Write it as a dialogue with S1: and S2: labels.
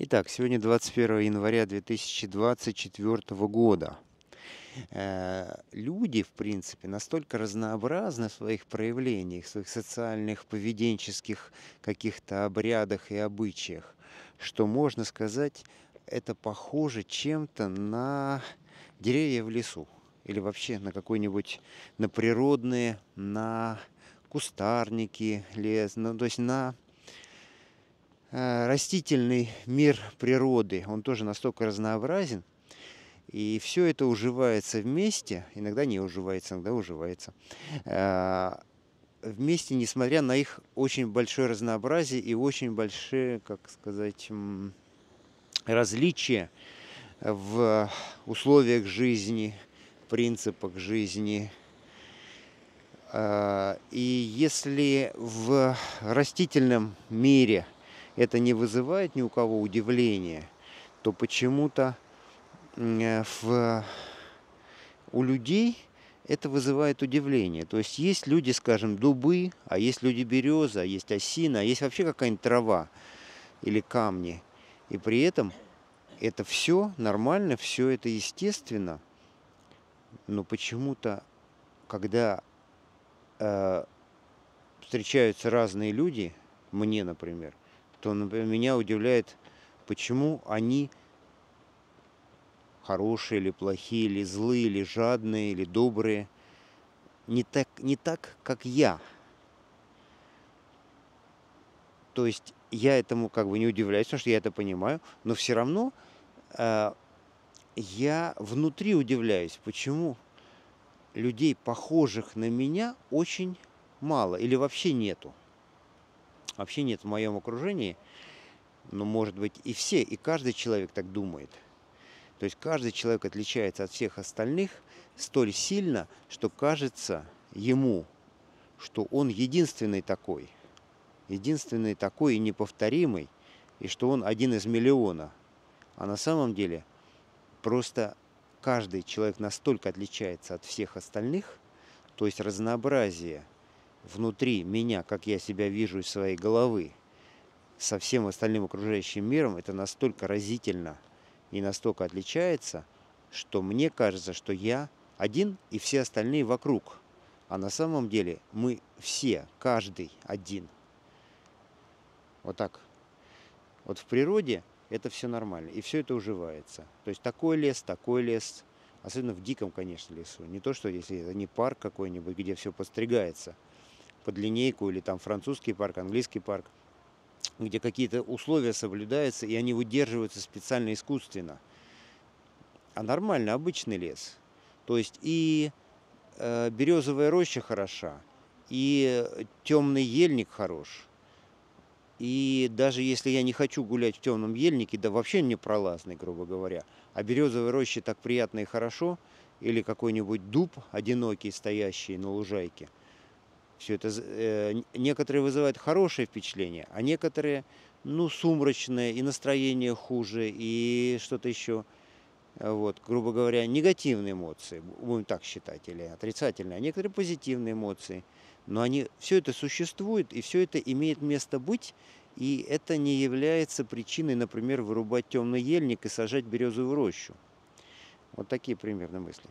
S1: Итак, сегодня 21 января 2024 года. Э, люди, в принципе, настолько разнообразны в своих проявлениях, в своих социальных, поведенческих каких-то обрядах и обычаях, что можно сказать, это похоже чем-то на деревья в лесу или вообще на какой-нибудь, на природные, на кустарники, лес, ну, то есть на растительный мир природы, он тоже настолько разнообразен, и все это уживается вместе, иногда не уживается, иногда уживается, э, вместе, несмотря на их очень большое разнообразие и очень большие, как сказать, различия в условиях жизни, принципах жизни. Э, и если в растительном мире – это не вызывает ни у кого удивления, то почему-то э, в, у людей это вызывает удивление. То есть есть люди, скажем, дубы, а есть люди береза, а есть осина, а есть вообще какая-нибудь трава или камни. И при этом это все нормально, все это естественно. Но почему-то, когда э, встречаются разные люди, мне, например, то, например, меня удивляет, почему они хорошие или плохие, или злые, или жадные, или добрые, не так, не так как я. То есть я этому как бы не удивляюсь, потому что я это понимаю, но все равно э, я внутри удивляюсь, почему людей, похожих на меня, очень мало или вообще нету вообще нет в моем окружении, но может быть и все, и каждый человек так думает. То есть каждый человек отличается от всех остальных столь сильно, что кажется ему, что он единственный такой, единственный такой и неповторимый, и что он один из миллиона. А на самом деле просто каждый человек настолько отличается от всех остальных, то есть разнообразие – внутри меня, как я себя вижу из своей головы, со всем остальным окружающим миром, это настолько разительно и настолько отличается, что мне кажется, что я один и все остальные вокруг. А на самом деле мы все, каждый один. Вот так. Вот в природе это все нормально, и все это уживается. То есть такой лес, такой лес, особенно в диком, конечно, лесу. Не то, что если это не парк какой-нибудь, где все подстригается – под линейку, или там французский парк, английский парк, где какие-то условия соблюдаются, и они выдерживаются специально искусственно. А нормально, обычный лес. То есть и э, березовая роща хороша, и темный ельник хорош. И даже если я не хочу гулять в темном ельнике, да вообще не пролазный, грубо говоря, а березовая роща так приятно и хорошо, или какой-нибудь дуб одинокий, стоящий на лужайке – все это э, некоторые вызывают хорошее впечатление, а некоторые, ну, сумрачное, и настроение хуже, и что-то еще. Вот, грубо говоря, негативные эмоции, будем так считать, или отрицательные, а некоторые позитивные эмоции. Но они, все это существует, и все это имеет место быть, и это не является причиной, например, вырубать темный ельник и сажать березовую рощу. Вот такие примерно мысли.